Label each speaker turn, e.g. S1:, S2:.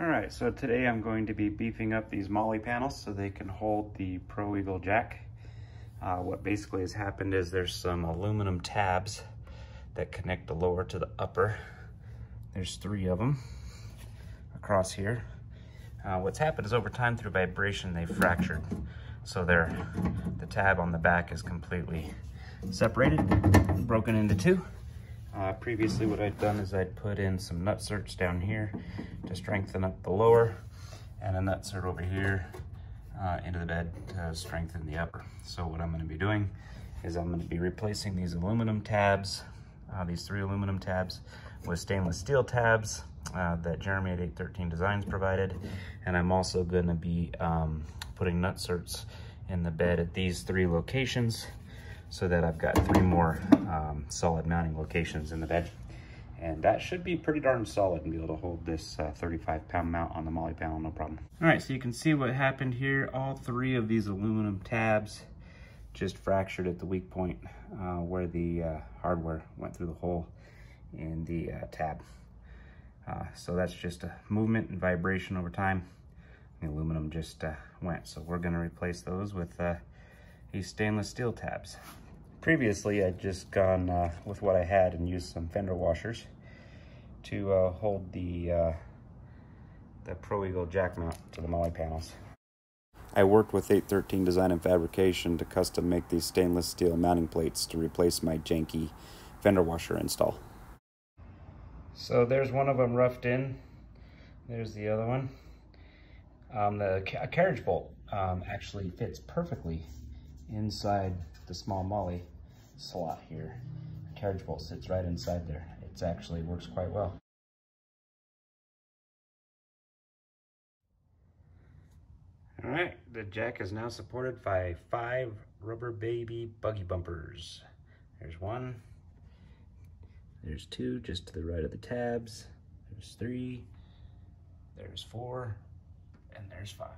S1: All right, so today I'm going to be beefing up these MOLLE panels so they can hold the ProEagle jack. Uh, what basically has happened is there's some aluminum tabs that connect the lower to the upper. There's three of them across here. Uh, what's happened is over time through vibration, they fractured. So they're, the tab on the back is completely separated, broken into two. Uh, previously what I'd done is I'd put in some nutserts down here to strengthen up the lower and a nutsert over here uh, into the bed to strengthen the upper. So what I'm gonna be doing is I'm gonna be replacing these aluminum tabs, uh, these three aluminum tabs with stainless steel tabs uh, that Jeremy at 813 Designs provided. And I'm also gonna be um, putting nutserts in the bed at these three locations so that I've got three more um, solid mounting locations in the bed. And that should be pretty darn solid and be able to hold this uh, 35 pound mount on the MOLLE panel, no problem. All right, so you can see what happened here. All three of these aluminum tabs just fractured at the weak point uh, where the uh, hardware went through the hole in the uh, tab. Uh, so that's just a movement and vibration over time. The aluminum just uh, went. So we're gonna replace those with these stainless steel tabs. Previously, I'd just gone uh, with what I had and used some fender washers to uh, hold the, uh, the ProEagle jack mount to the MOLLE panels. I worked with 813 Design and Fabrication to custom make these stainless steel mounting plates to replace my janky fender washer install. So there's one of them roughed in. There's the other one. Um, the ca carriage bolt um, actually fits perfectly inside the small MOLLE slot here. The carriage bolt sits right inside there. It actually works quite well. All right, the jack is now supported by five rubber baby buggy bumpers. There's one, there's two just to the right of the tabs, there's three, there's four, and there's five.